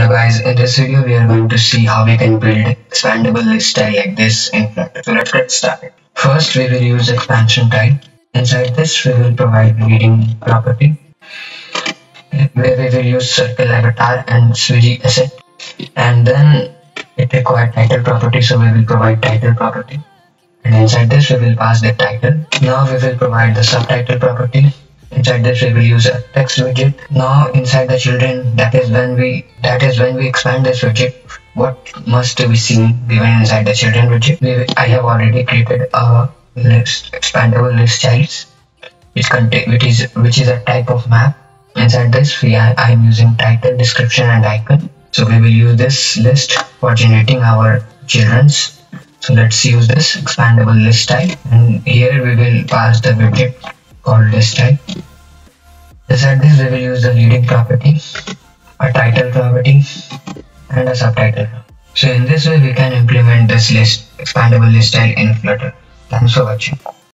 Hello guys, in this video we are going to see how we can build expandable list tile like this in Flutter. So let's get started. First we will use expansion tile. Inside this we will provide leading property where we will use circle avatar and switchy asset and then it required title property so we will provide title property and inside this we will pass the title. Now we will provide the subtitle property inside this we will use a text widget now inside the children that is when we that is when we expand this widget what must be seen given inside the children widget we, i have already created a list expandable list tiles which contain which is which is a type of map. Inside this we i am using title description and icon. So we will use this list for generating our children's. So let's use this expandable list tile. And here we will pass the widget called list tile. Beside this, we will use the leading property, a title property, and a subtitle. So in this way, we can implement this list expandable list tile in Flutter. Thanks for watching.